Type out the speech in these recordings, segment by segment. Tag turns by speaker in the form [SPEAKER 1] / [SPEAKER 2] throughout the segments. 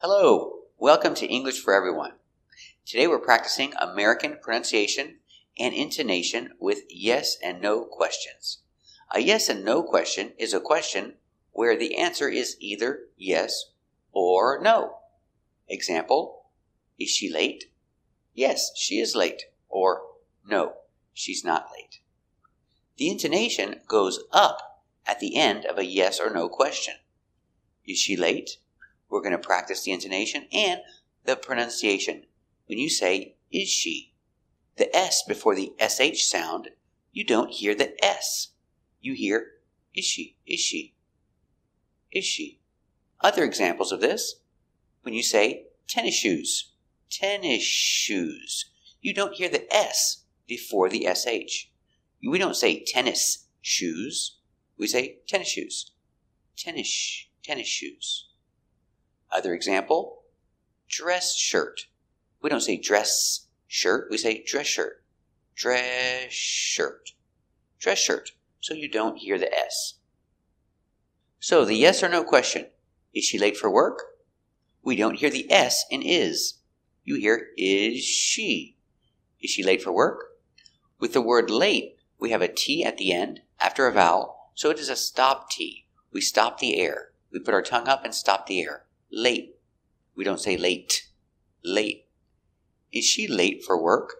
[SPEAKER 1] Hello, welcome to English for Everyone. Today we're practicing American pronunciation and intonation with yes and no questions. A yes and no question is a question where the answer is either yes or no. Example Is she late? Yes, she is late. Or no, she's not late. The intonation goes up at the end of a yes or no question. Is she late? We're going to practice the intonation and the pronunciation. When you say, is she? The S before the SH sound, you don't hear the S. You hear, is she? Is she? Is she? Other examples of this, when you say tennis shoes, tennis shoes, you don't hear the S before the SH. We don't say tennis shoes, we say tennis shoes. Tennis, tennis shoes. Other example, dress shirt. We don't say dress shirt, we say dress shirt. Dress shirt. Dress shirt. So you don't hear the S. So the yes or no question is she late for work? We don't hear the S in is. You hear is she. Is she late for work? With the word late, we have a T at the end after a vowel, so it is a stop T. We stop the air. We put our tongue up and stop the air. Late. We don't say late. Late. Is she late for work?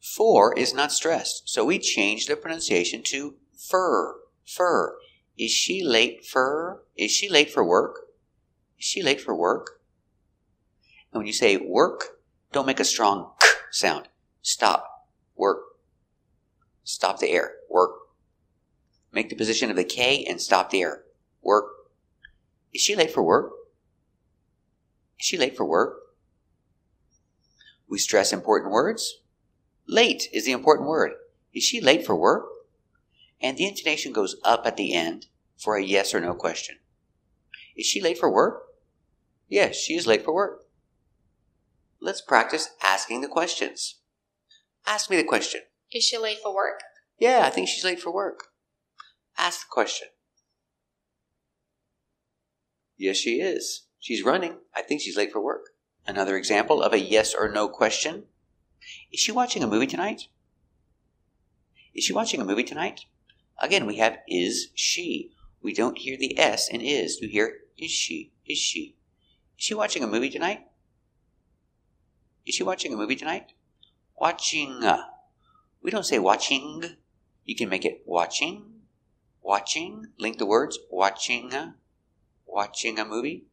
[SPEAKER 1] For is not stressed, so we change the pronunciation to fur. Fur. Is she late for? Is she late for work? Is she late for work? And when you say work, don't make a strong k sound. Stop. Work. Stop the air. Work. Make the position of the K and stop the air. Work. Is she late for work? Is she late for work? We stress important words. Late is the important word. Is she late for work? And the intonation goes up at the end for a yes or no question. Is she late for work? Yes, she is late for work. Let's practice asking the questions. Ask me the question.
[SPEAKER 2] Is she late for work?
[SPEAKER 1] Yeah, I think she's late for work. Ask the question. Yes, she is. She's running. I think she's late for work. Another example of a yes or no question. Is she watching a movie tonight? Is she watching a movie tonight? Again, we have is she. We don't hear the S in is. We hear is she, is she. Is she watching a movie tonight? Is she watching a movie tonight? Watching. Uh, we don't say watching. You can make it watching, watching. Link the words watching, uh, watching a movie.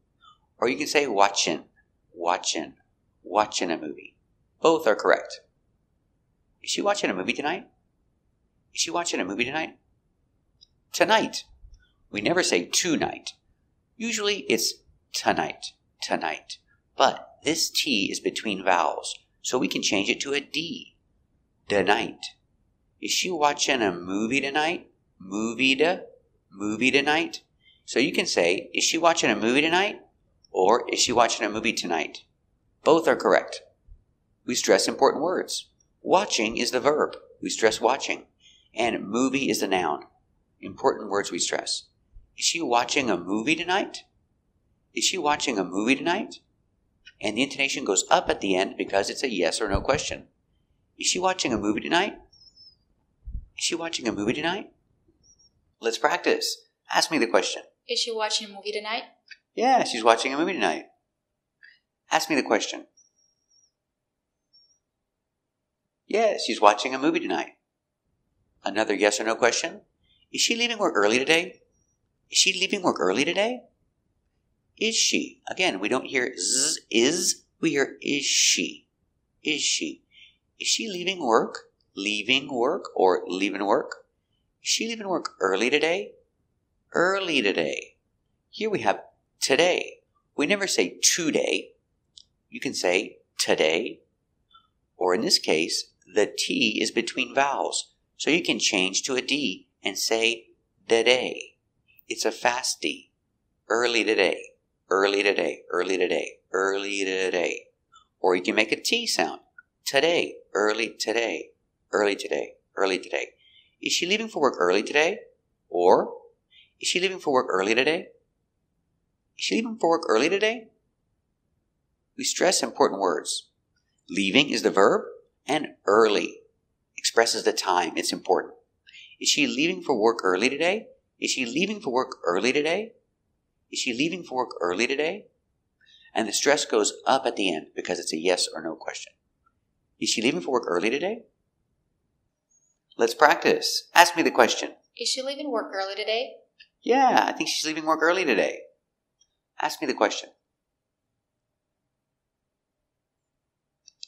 [SPEAKER 1] Or you can say watching, watching, watching a movie. Both are correct. Is she watching a movie tonight? Is she watching a movie tonight? Tonight. We never say tonight. Usually it's tonight, tonight. But this T is between vowels, so we can change it to a D. Tonight. Is she watching a movie tonight? Movie to? Movie tonight? So you can say, is she watching a movie tonight? Or is she watching a movie tonight? Both are correct. We stress important words. Watching is the verb. We stress watching. And movie is the noun. Important words we stress. Is she watching a movie tonight? Is she watching a movie tonight? And the intonation goes up at the end because it's a yes or no question. Is she watching a movie tonight? Is she watching a movie tonight? Let's practice. Ask me the question.
[SPEAKER 2] Is she watching a movie tonight?
[SPEAKER 1] Yeah, she's watching a movie tonight. Ask me the question. Yeah, she's watching a movie tonight. Another yes or no question. Is she leaving work early today? Is she leaving work early today? Is she? Again, we don't hear z is, we hear is she. Is she? Is she leaving work? Leaving work or leaving work? Is she leaving work early today? Early today. Here we have today. We never say today. You can say today. Or in this case, the T is between vowels. So you can change to a D and say today. It's a fast D. Early today. Early today. Early today. Early today. Or you can make a T sound. Today. Early today. Early today. Early today. Is she leaving for work early today? Or is she leaving for work early today? Is she leaving for work early today? we stress important words. Leaving is the verb, and early expresses the time. It's important. Is she leaving for work early today? Is she leaving for work early today? Is she leaving for work early today? And the stress goes up at the end because it's a yes or no question. Is she leaving for work early today? Let's practice. Ask me the question.
[SPEAKER 2] Is she leaving work early today?
[SPEAKER 1] Yeah, I think she's leaving work early today. Ask me the question.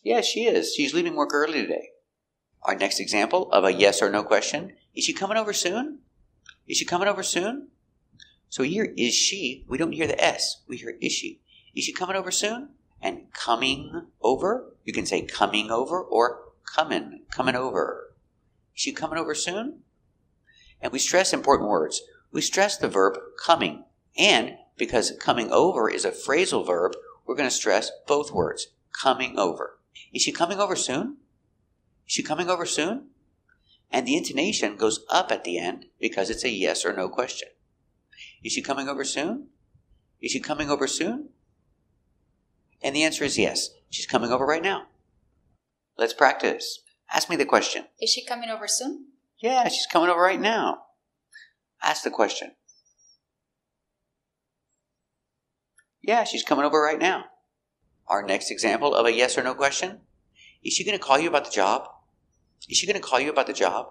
[SPEAKER 1] Yes, she is. She's leaving work early today. Our next example of a yes or no question is she coming over soon? Is she coming over soon? So here is she. We don't hear the S. We hear is she. Is she coming over soon? And coming over, you can say coming over or coming, coming over. Is she coming over soon? And we stress important words. We stress the verb coming. And because coming over is a phrasal verb, we're going to stress both words coming over. Is she coming over soon? Is she coming over soon? And the intonation goes up at the end because it's a yes or no question. Is she coming over soon? Is she coming over soon? And the answer is yes. She's coming over right now. Let's practice. Ask me the question.
[SPEAKER 2] Is she coming over soon?
[SPEAKER 1] Yeah, she's coming over right now. Ask the question. Yeah, she's coming over right now. Our next example of a yes or no question Is she going to call you about the job? Is she going to call you about the job?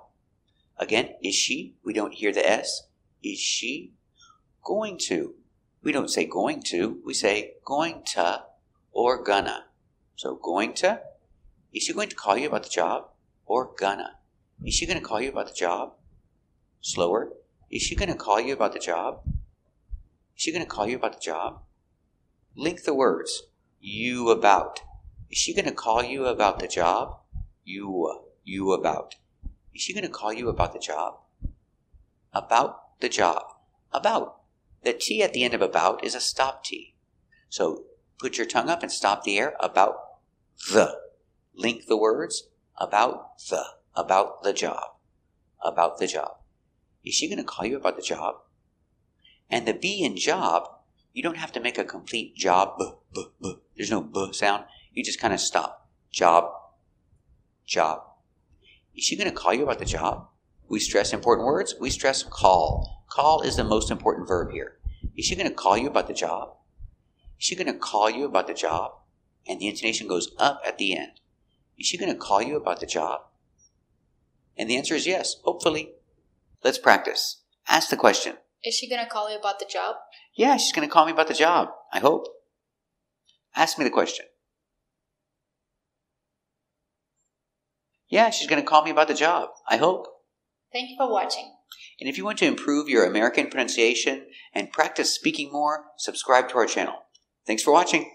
[SPEAKER 1] Again, is she? We don't hear the S. Is she going to? We don't say going to, we say going to or gonna. So going to, is she going to call you about the job? Or gonna? Is she going to call you about the job? Slower. Is she going to call you about the job? Is she going to call you about the job? Link the words. You about. Is she going to call you about the job? You, you about. Is she going to call you about the job? About the job. About. The T at the end of about is a stop T. So put your tongue up and stop the air. About the. Link the words. About the. About the job. About the job. Is she going to call you about the job? And the B in job, you don't have to make a complete job. B, b, b. There's no b sound. You just kind of stop. Job. Job. Is she going to call you about the job? We stress important words. We stress call. Call is the most important verb here. Is she going to call you about the job? Is she going to call you about the job? And the intonation goes up at the end. Is she going to call you about the job? And the answer is yes, hopefully. Let's practice. Ask the question.
[SPEAKER 2] Is she going to call you about the job?
[SPEAKER 1] Yeah, she's going to call me about the job, I hope. Ask me the question. Yeah, she's going to call me about the job, I hope.
[SPEAKER 2] Thank you for watching.
[SPEAKER 1] And if you want to improve your American pronunciation and practice speaking more, subscribe to our channel. Thanks for watching.